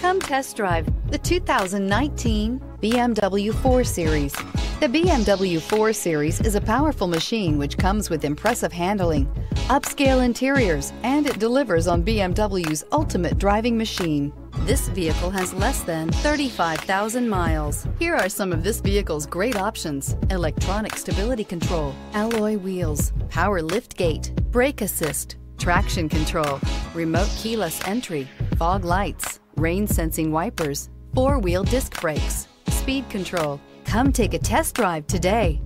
Come test drive the 2019 BMW 4 Series. The BMW 4 Series is a powerful machine which comes with impressive handling, upscale interiors, and it delivers on BMW's ultimate driving machine. This vehicle has less than 35,000 miles. Here are some of this vehicle's great options. Electronic stability control, alloy wheels, power lift gate, brake assist, traction control, remote keyless entry, fog lights, rain sensing wipers, four-wheel disc brakes, speed control. Come take a test drive today.